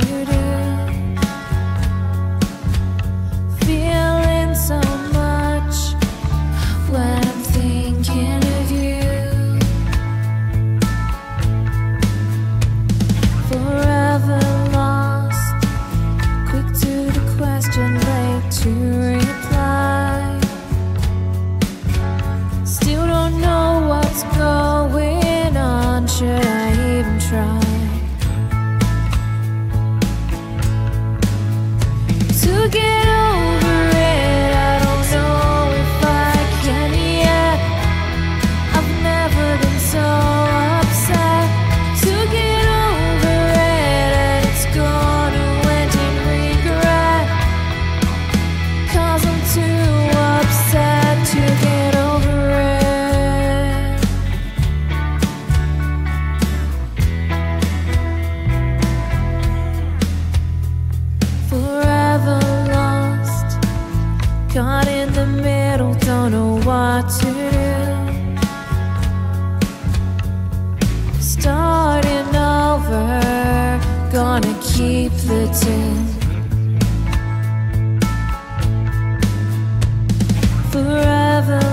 to do. again. to. Starting over, gonna keep the tune. Forever.